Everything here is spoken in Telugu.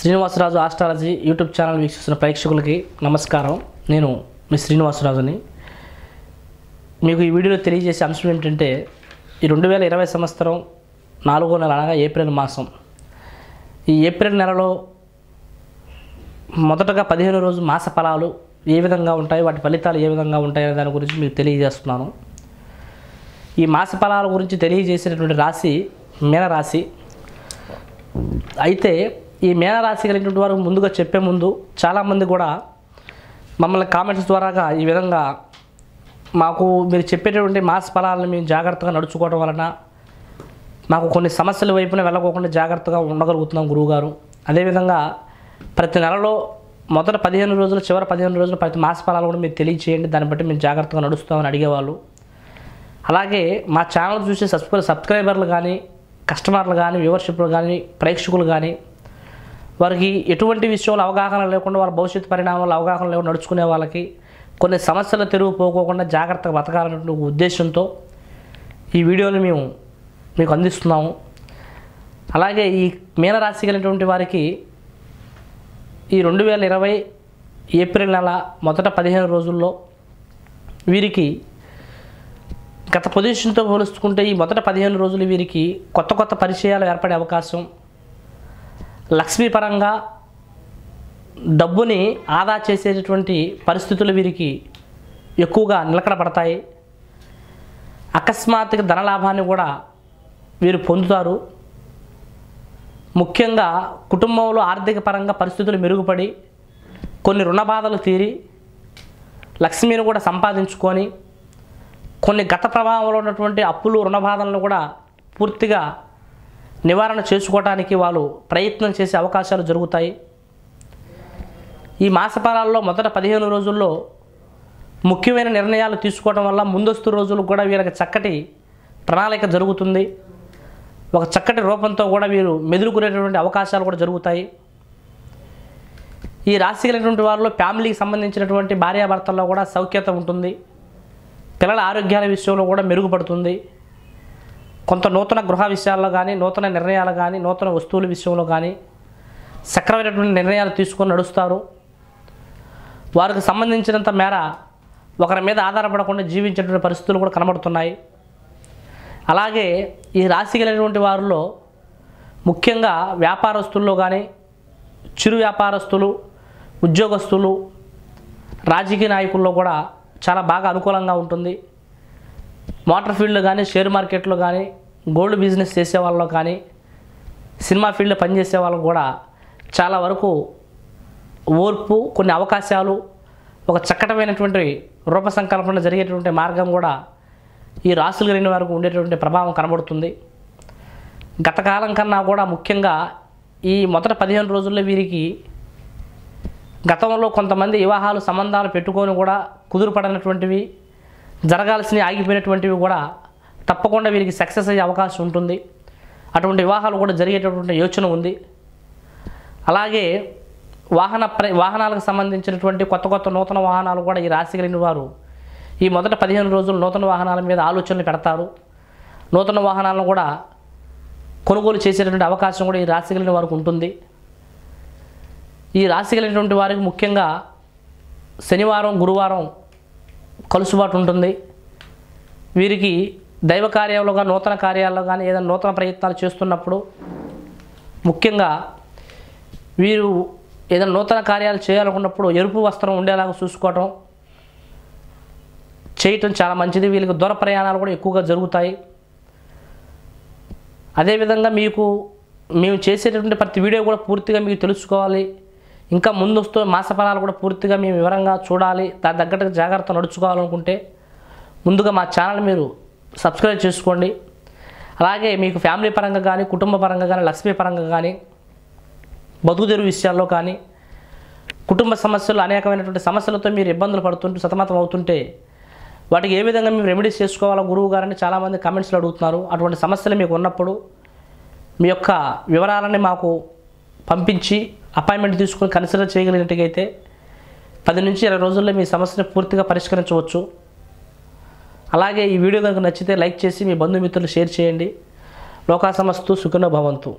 శ్రీనివాసరాజు ఆస్ట్రాలజీ యూట్యూబ్ ఛానల్ వీక్షిస్తున్న ప్రేక్షకులకి నమస్కారం. నేను మీ శ్రీనివాసరాజుని. మీకు ఈ వీడియోలో తెలియజేసే అంశం ఏంటంటే ఈ రెండు వేల ఇరవై సంవత్సరం నాలుగో నెల అనగా ఏప్రిల్ మాసం. ఈ ఏప్రిల్ నెలలో మొదటగా పదిహేను రోజు మాస ఫలాలు ఏ విధంగా ఉంటాయి వాటి ఫలితాలు ఏ విధంగా ఉంటాయనే దాని గురించి మీకు తెలియజేస్తున్నాను. ఈ మాస ఫలాల గురించి తెలియజేసినటువంటి రాశి మీనరాశి. అయితే ఈ మేనరాశి కలిగినటువంటి వారు ముందుగా చెప్పే ముందు చాలామంది కూడా మమ్మల్ని కామెంట్స్ ద్వారాగా ఈ విధంగా మాకు మీరు చెప్పేటటువంటి మాస ఫలాలను మేము జాగ్రత్తగా నడుచుకోవడం వలన మాకు కొన్ని సమస్యల వైపున వెళ్ళకోకుండా జాగ్రత్తగా ఉండగలుగుతున్నాం గురువుగారు. అదేవిధంగా ప్రతి నెలలో మొదట పదిహేను రోజులు చివరి పదిహేను రోజులు ప్రతి మాస ఫలాలు కూడా మీరు తెలియచేయండి. దాన్ని బట్టి మేము జాగ్రత్తగా నడుస్తామని అడిగేవాళ్ళు. అలాగే మా ఛానల్ చూసే సబ్స్క్రై సబ్స్క్రైబర్లు కానీ కస్టమర్లు కానీ వ్యూవర్షిప్లు కానీ ప్రేక్షకులు కానీ వారికి ఎటువంటి విషయంలో అవగాహన లేకుండా వాళ్ళ భవిష్యత్తు పరిణామాలు అవగాహన లేకుండా నడుచుకునే వాళ్ళకి కొన్ని సమస్యల తెరువు పోకోకుండా జాగ్రత్తగా బతకాలనే ఉద్దేశంతో ఈ వీడియోని మేము మీకు అందిస్తున్నాము. అలాగే ఈ మీనరాశి కలిగినటువంటి వారికి ఈ రెండు వేల ఇరవై ఏప్రిల్ నెల మొదట పదిహేను రోజుల్లో వీరికి గత పొజిషన్తో పోలుచుకుంటే ఈ మొదట పదిహేను రోజులు వీరికి కొత్త కొత్త పరిచయాలు ఏర్పడే అవకాశం లక్ష్మీపరంగా డబ్బుని ఆదా చేసేటటువంటి పరిస్థితులు వీరికి ఎక్కువగా నిలకడపడతాయి. అకస్మాత్తుగా ధనలాభాన్ని కూడా వీరు పొందుతారు. ముఖ్యంగా కుటుంబంలో ఆర్థిక పరంగా పరిస్థితులు మెరుగుపడి కొన్ని రుణ బాధలు తీరి లక్ష్మిని కూడా సంపాదించుకొని కొన్ని గత ప్రభావంలో ఉన్నటువంటి అప్పులు రుణ బాధలను కూడా పూర్తిగా నివారణ చేసుకోవడానికి వాళ్ళు ప్రయత్నం చేసే అవకాశాలు జరుగుతాయి. ఈ మాసఫలాల్లో మొదట పదిహేను రోజుల్లో ముఖ్యమైన నిర్ణయాలు తీసుకోవడం వల్ల ముందస్తు రోజులు కూడా వీళ్ళకి చక్కటి ప్రణాళిక జరుగుతుంది. ఒక చక్కటి రూపంతో కూడా వీరు మెదులుకునేటువంటి అవకాశాలు కూడా జరుగుతాయి. ఈ రాశి కలిగినటువంటి వారిలో ఫ్యామిలీకి సంబంధించినటువంటి భార్యాభర్తల్లో కూడా సౌఖ్యత ఉంటుంది. పిల్లల ఆరోగ్యాల విషయంలో కూడా మెరుగుపడుతుంది. కొంత నూతన గృహ విషయాల్లో కానీ నూతన నిర్ణయాలు కానీ నూతన వస్తువుల విషయంలో కానీ సక్రమైనటువంటి నిర్ణయాలు తీసుకొని నడుస్తారు. వారికి సంబంధించినంత మేర ఒకరి మీద ఆధారపడకుండా జీవించేటువంటి పరిస్థితులు కూడా కనబడుతున్నాయి. అలాగే ఈ రాశి కలిగినటువంటి వారిలో ముఖ్యంగా వ్యాపారస్తుల్లో కానీ చిరు వ్యాపారస్తులు ఉద్యోగస్తులు రాజకీయ నాయకుల్లో కూడా చాలా బాగా అనుకూలంగా ఉంటుంది. మోటార్ ఫీల్డ్లో కానీ షేర్ మార్కెట్లో కానీ గోల్డ్ బిజినెస్ చేసే వాళ్ళలో కానీ సినిమా ఫీల్డ్లో పనిచేసే వాళ్ళకు కూడా చాలా వరకు ఓర్పు కొన్ని అవకాశాలు ఒక చక్కటమైనటువంటి రూప సంకల్పన జరిగేటువంటి మార్గం కూడా ఈ రాసులు కలిగిన వారికి ఉండేటువంటి ప్రభావం కనబడుతుంది. గత కాలం కన్నా కూడా ముఖ్యంగా ఈ మొదట పదిహేను రోజుల్లో వీరికి గతంలో కొంతమంది వివాహాలు సంబంధాలు పెట్టుకొని కూడా కుదురుపడినటువంటివి జరగాల్సినవి ఆగిపోయినటువంటివి కూడా తప్పకుండా వీరికి సక్సెస్ అయ్యే అవకాశం ఉంటుంది. అటువంటి వివాహాలు కూడా జరిగేటటువంటి యోచన ఉంది. అలాగే వాహన ప్ర వాహనాలకు సంబంధించినటువంటి కొత్త కొత్త నూతన వాహనాలు కూడా ఈ రాశి కలిగిన వారు ఈ మొదట పదిహేను రోజులు నూతన వాహనాల మీద ఆలోచనలు పెడతారు. నూతన వాహనాలను కూడా కొనుగోలు చేసేటువంటి అవకాశం కూడా ఈ రాశి కలిగిన వారికి ఉంటుంది. ఈ రాశి కలిగినటువంటి వారికి ముఖ్యంగా శనివారం గురువారం కలుసుబాటు ఉంటుంది. వీరికి దైవ కార్యాల్లో కానీ నూతన కార్యాల్లో కానీ ఏదైనా నూతన ప్రయత్నాలు చేస్తున్నప్పుడు ముఖ్యంగా వీరు ఏదైనా నూతన కార్యాలు చేయాలనుకున్నప్పుడు ఎరుపు వస్త్రం ఉండేలాగా చూసుకోవటం చేయటం చాలా మంచిది. వీళ్ళకి దూర ప్రయాణాలు కూడా ఎక్కువగా జరుగుతాయి. అదేవిధంగా మీకు మేము చేసేటటువంటి ప్రతి వీడియో కూడా పూర్తిగా మీకు తెలుసుకోవాలి. ఇంకా ముందొస్తూ మాసఫలాలు కూడా పూర్తిగా మేము వివరంగా చూడాలి. దాని తగ్గట్టుగా జాగ్రత్త నడుచుకోవాలనుకుంటే ముందుగా మా ఛానల్ మీరు సబ్స్క్రైబ్ చేసుకోండి. అలాగే మీకు ఫ్యామిలీ పరంగా కానీ కుటుంబ పరంగా కానీ లక్ష్మీ పరంగా కానీ బతుకుదెరువు విషయాల్లో కానీ కుటుంబ సమస్యలు అనేకమైనటువంటి సమస్యలతో మీరు ఇబ్బందులు పడుతుంటూ సతమతం అవుతుంటే వాటికి ఏ విధంగా మేము రెమెడీస్ చేసుకోవాలో గురువు గారని చాలామంది కమెంట్స్లో అడుగుతున్నారు. అటువంటి సమస్యలు మీకు ఉన్నప్పుడు మీ యొక్క వివరాలని మాకు పంపించి అపాయింట్మెంట్ తీసుకొని కన్సిడర్ చేయగలిగినట్టుగైతే పది నుంచి ఇరవై రోజుల్లో మీ సమస్యను పూర్తిగా పరిష్కరించవచ్చు. అలాగే ఈ వీడియో కనుక నచ్చితే లైక్ చేసి మీ బంధుమిత్రులు షేర్ చేయండి. లోకా సమస్తు భవంతు.